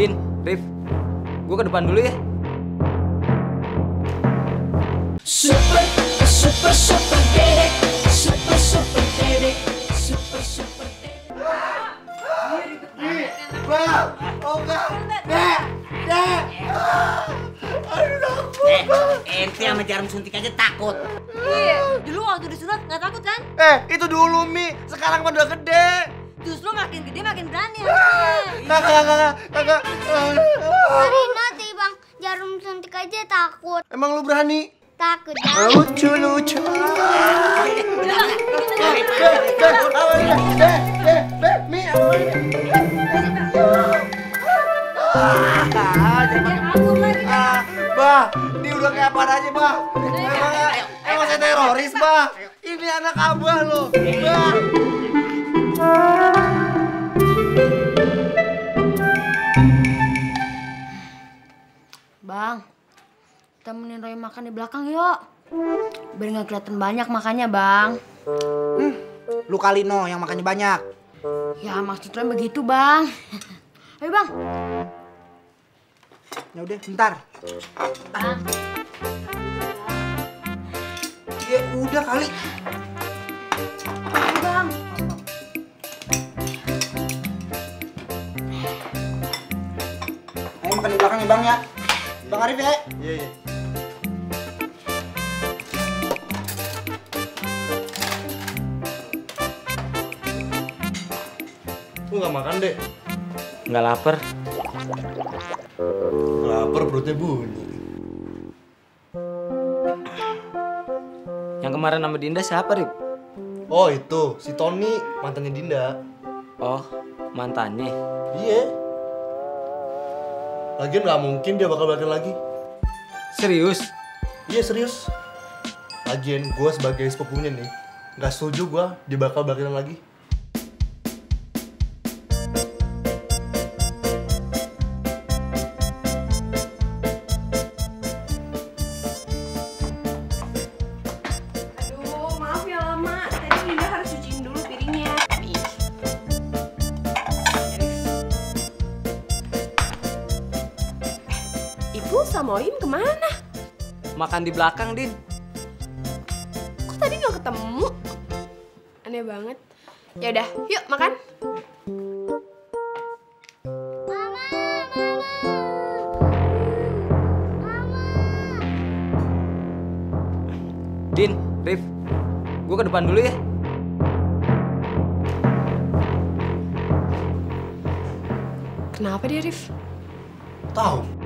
Din, Rif, gue ke depan dulu ya. Super, super, super dedek. Super, super dedek. Super, super dedek. Bang, oh enggak, dek, dek. Aduh takut. Eh, ente sama jarum suntik aja takut. Iya, dulu waktu disunat nggak takut kan? Eh, itu dulu Mi, sekarang mah udah gede. Justru makin gede makin berani Kakak, kakak, kakak. Marina sih bang, jarum suntik aja takut. Emang lu berani? Takut. Lucu, lucu. Ah, Ah, bah, dia udah kayak apa aja, bah. Emang, emang saya teroris, bah. Ini anak abah loh, bah. Temenin Roy makan di belakang yuk. Biar nggak kelihatan banyak makannya bang. Lu kali no yang makannya banyak. Ya maksud Roy begitu bang. Ayo bang. Ya udah, bentar. Bang. Ya udah kali. Ayo bang. Ayo makan di belakang ya bang ya. Bang Arif ya. Iya, iya. Nggak makan, Dek? Nggak lapar. Lapar perutnya bunyi. Yang kemarin sama Dinda siapa, Rif? Oh, itu si Tony, mantannya Dinda. Oh, mantannya. Iya. Lagian nggak mungkin dia bakal balikin lagi. Serius? Iya serius. Lagian gue sebagai sepupunya nih, nggak setuju gue dia bakal balikin lagi. Oim ke mana? Makan di belakang, Din. Kok tadi nggak ketemu? Aneh banget. Ya udah, yuk makan. Din, Rif, gue ke depan dulu ya. Kenapa dia, Rif? Tahu?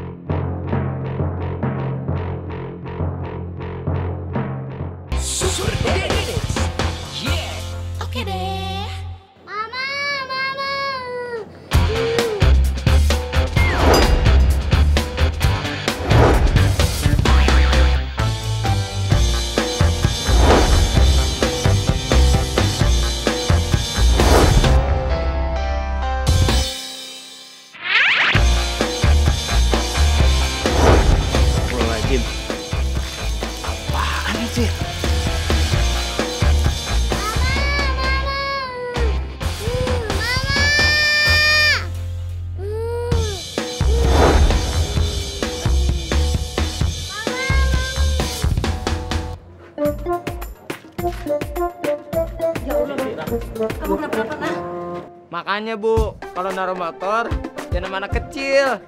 Makanya bu, kalau naruh motor jangan sama anak kecil.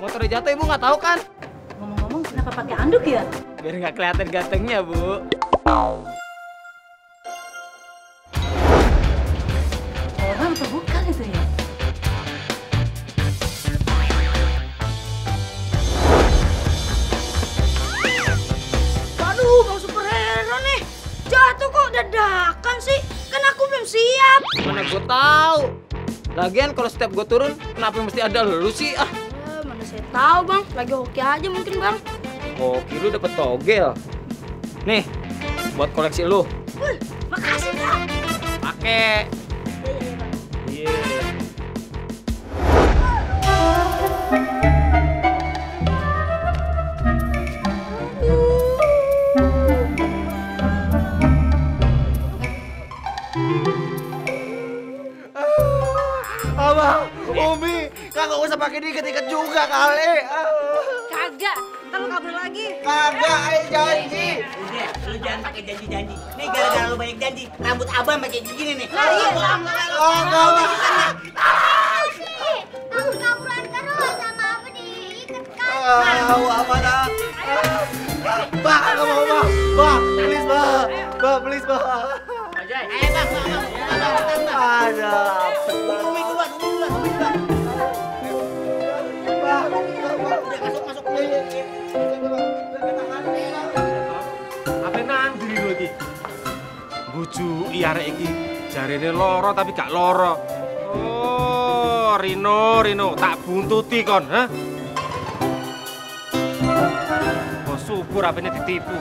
Motornya jatuh ibu nggak tahu kan? Ngomong-ngomong kenapa pakai anduk ya? Biar nggak kelihatan gantengnya bu. Orang atau bukan itu ya? Aduh, bang superhero nih. Jatuh kok dadakan sih? Kan aku belum siap. Mana gue tahu. Lagian kalau setiap gue turun, kenapa mesti ada lu sih? Ah, Eh, mana saya tahu bang, lagi hoki aja mungkin bang. Oke, lu dapet togel. Nih, buat koleksi lu. Wih, makasih bang. Pakai. Iya. Abang, Umi, Kagak usah pakai diikat-ikat juga kali. Ah. Kagak, ntar lu kabur lagi. Kagak, ayo janji. Udah, lu jangan pakai janji-janji. Nih gara-gara lu banyak janji, rambut abang pakai gini nih. Oh, enggak, Bang. Kabur-kaburan terus sama apa diikat kan? Tahu apa dah? Bah, enggak mau, Bah. Bah, please, Bah. Bah, please, Bah. Ayo bang, bang, bang. Ada. Iya arek iki jarene loro tapi gak loro. Oh, Rino, Rino, tak buntuti kon, ha? Oh, syukur apene ditipu.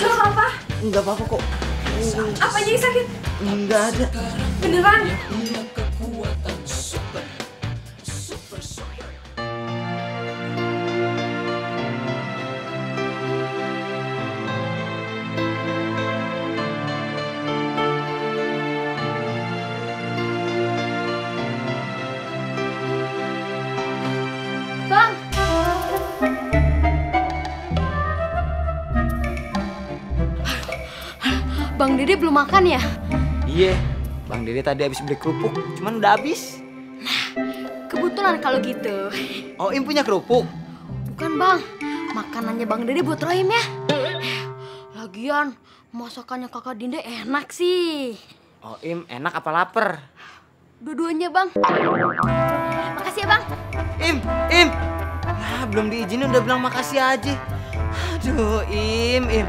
Halo apa? Enggak apa-apa kok. Apa aja yang sakit? Enggak ada. Beneran? Bang. Bang Dede belum makan ya? Iya, Bang Dede tadi habis beli kerupuk, cuman udah habis. Kebetulan kalau gitu. Oh, Im punya kerupuk. Bukan bang, makanannya Bang Dede buat Rohim ya. Lagian, masakannya kakak Dinda enak sih. Oh, Im enak apa lapar? Dua-duanya bang. Makasih ya bang. Im, Im. Lah, belum diizinin udah bilang makasih aja. Aduh, Im, Im.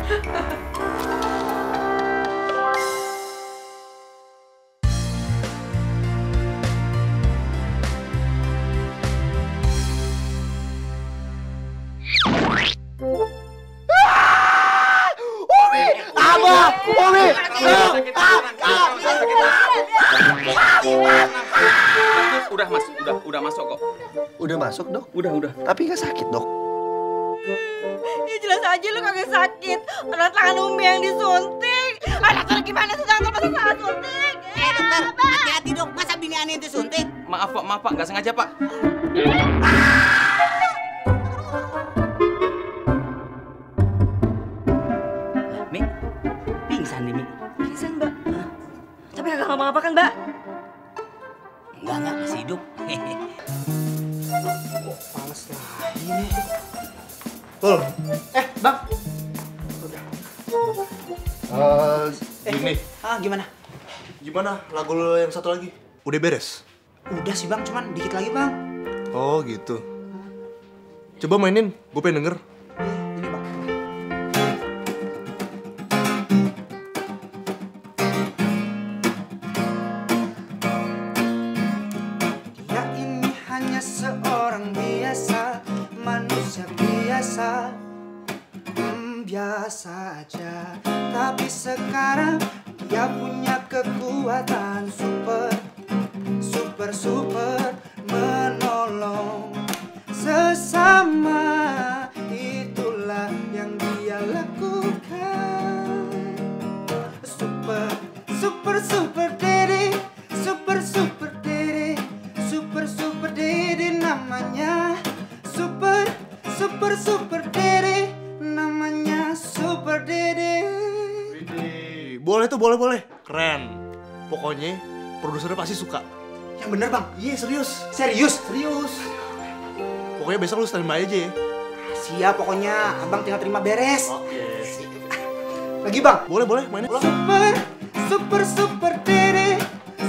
Udah mas, udah, udah masuk kok. Udah masuk, Dok. Udah, udah. Tapi nggak sakit, Dok. Ya jelas aja lu kagak sakit. Karena tangan Umi yang disuntik. Anak lu gimana sih jangan masa salah suntik? Eh dokter, hati-hati dok. Masa bini aneh itu suntik? Maaf pak, maaf pak, nggak sengaja pak. Eh, gini, Ah, gimana? gimana lagu lo yang satu lagi? Udah beres? Udah sih, Bang. Cuman dikit lagi, Bang. Oh, gitu. Coba mainin, gue pengen denger. Hmm, biasa aja. Tapi sekarang dia punya kekuatan super, super, super menolong sesama. Itulah yang dia lakukan. Super, super, super dede, super, super dede, super, super dede namanya. Super, super, super Boleh tuh, boleh, boleh. Keren. Pokoknya produsernya pasti suka. Yang bener bang? Iya, serius. Serius? Serius. Pokoknya besok lu standby aja ya. Siap, pokoknya abang tinggal terima beres. Oke. Lagi bang? Boleh, boleh. Mainnya. Super, super, super dede.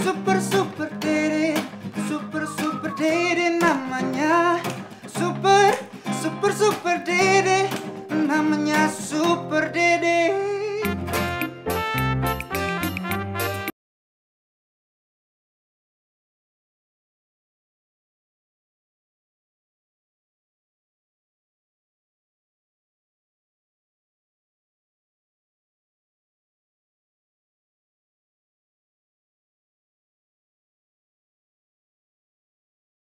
Super, super dede. Super, super dede namanya. Super, super, super dede. Namanya Super Dede.